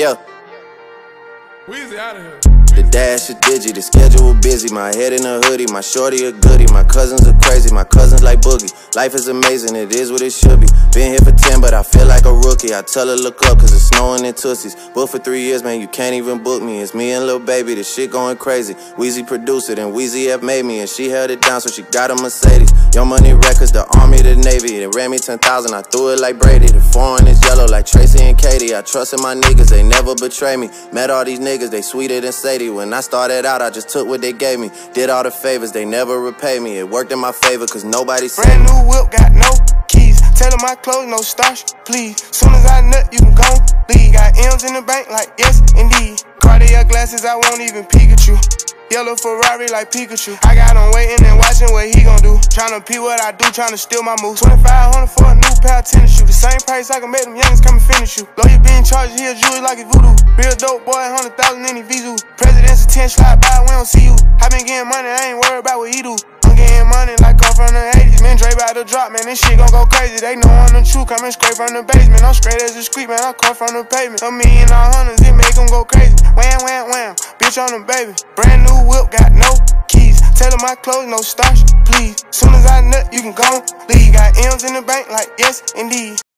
Yeah. Wheezy out of here. The dash is digi, the schedule busy. My head in a hoodie, my shorty a goodie. My cousins are crazy, my cousins like boogie. Life is amazing, it is what it should be. Been here for 10, but I feel like a rookie. I tell her look up, cause it's snowing in Tussies. Booked for three years, man, you can't even book me. It's me and Lil Baby, the shit going crazy. Wheezy produced it, and Weezy F made me, and she held it down, so she got a Mercedes. Young Money Records, the Army, the Navy. They ran me 10,000, I threw it like Brady. The foreign is yellow like Tracy McGrady. I trust in my niggas, they never betray me. Met all these niggas, they sweeter than Sadie. When I started out, I just took what they gave me. Did all the favors, they never repay me. It worked in my favor, cause nobody said Brand new whip, got no keys. Tell my clothes, no starch, please. Soon as I nut, you can go leave. Got M's in the bank, like yes, indeed. Cartier glasses, I won't even Pikachu. Yellow Ferrari like Pikachu. I got him waiting and watching what he gon' do. Tryna pee what I do, tryna steal my moves. 2500 for a new pair of tennis shoes. The same price I can make them youngins come and finish you. Lawyer being charged, he a jewelry like a voodoo. Real dope boy, 100,000 in his visu. President's attention, slide by, we don't see you. I been getting money, I ain't worried about what he do. I'm getting money like come from the 80s. Man, Dre about to drop, man, this shit gon' go crazy. They know I'm the truth, coming straight from the basement. I'm straight as a street, man, I come from the pavement. A million all hundreds, it make them go crazy. Wham, wham, wham, bitch on the baby. Brand new whip, got no keys. Tell my clothes, no starch, please. Soon as I nut, you can go leave. Got M's in the bank, like yes, indeed.